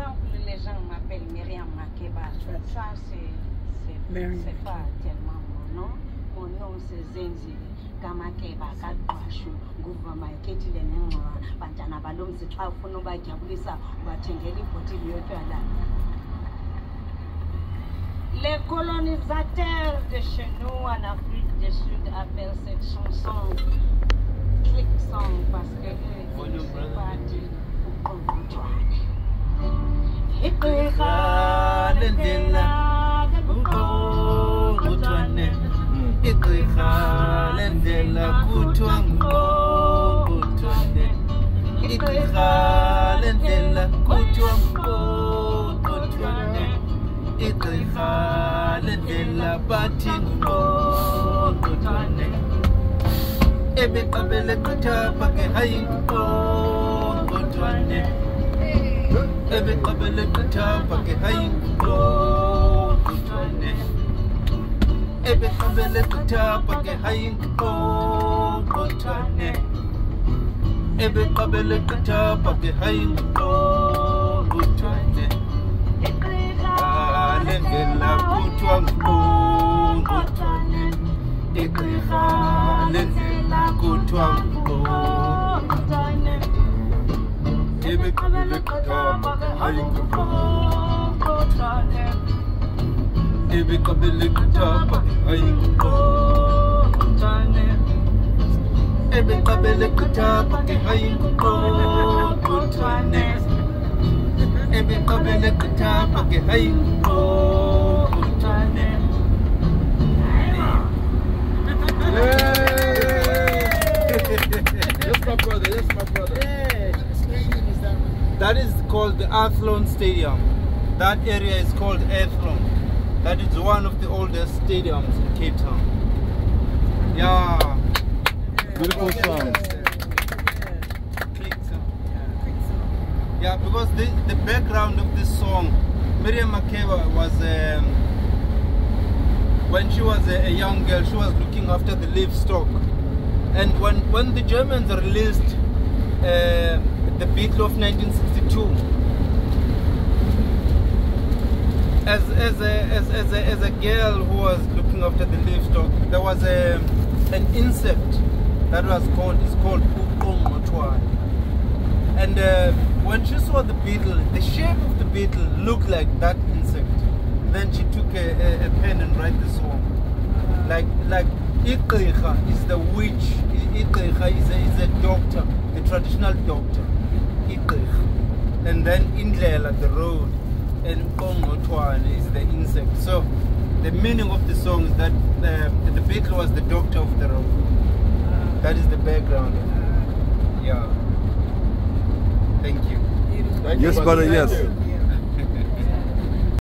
exemple, les gens m'appellent Myriam Makeba. Ça, c'est pas tellement mon nom. Mon nom, c'est Zenzi. kamakeba kagqashu nguvamakethi le nengxowa bantwana balo mzi xa ufuna ubadyabulisa ubathengela ibhotile yotywala Les colonisateurs de chez nous en Afrique du Sud appellent cette chanson click song parce que tôi khá đến tiền là cũng có một ít tôi khá lên tiền là cú chuông có ít tôi khá lên tiền là cú chuông có một tuần nè ít tôi khá lên tiền là ba chín có một tuần nè Ebe babele kucha pake hayi ko kotwane nguqongqotshwane ebeqabele qithapha ke hayi nguqongqotshwane ebeqabele qithapha ke hayi nguqongqotshwane lendlela kuthiwa nguqongqotshwane igqirha lendlela kuthiwa nguqongqotshwane qithapha ke hayi nguqongqotshwane ebeqabele qithapha ke hayi nguqongqotshwane ebeqabele qithapha ke hayi nguqongqotshwane ebeqabele That is called the Athlone Stadium. That area is called Athlone. That is one of the oldest stadiums in Cape Town. Yeah. Beautiful song. Yeah, because the, the background of this song, Miriam Makeba was, um, when she was a, a young girl, she was looking after the livestock. And when, when the Germans released uh, the Beetle of 1962, as, as, a, as, as, a, as a girl who was looking after the livestock, there was a, an insect that was called, is called Uqongqotshwane. And uh, when she saw the beetle, the shape of the beetle looked like that insect. Then she took a, a, a pen and wrote the song. Like like Igqirha is the witch. I- Igqirha is a, is a doctor, the traditional doctor. Igqirha. And then Indlela, the road. And Uqongqotshwane is the insect. So the meaning of the song is that uh, the beetle was the doctor of the road. That is the background. Yeah. Thank you. Thank you, Yes, brother, Thank yes. you.